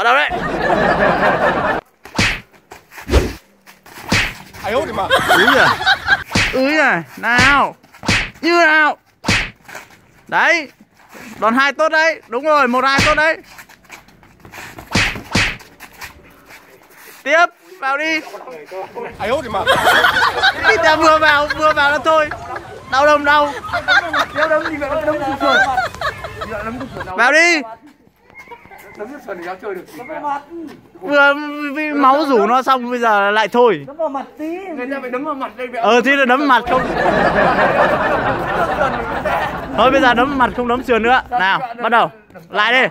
bắt đầu đấy? Ai út đi mà? Úi rồi úi rồi nào. Như nào? Đấy. Đòn hai tốt đấy. Đúng rồi một hai tốt đấy. Tiếp. Vào đi. Ai út đi mà? Đi ta vừa vào vừa vào là thôi. Đau đồng đau. Sườn sườn đấm sườn vào đi vừa vì máu rủ nó xong bây giờ lại thôi. Nó vào mặt tí. Người ta phải đấm vào mặt đây mẹ. Ờ thế là đấm mặt không? Thôi bây giờ đấm mặt không đấm sườn nữa. Nào bắt đầu. lại đi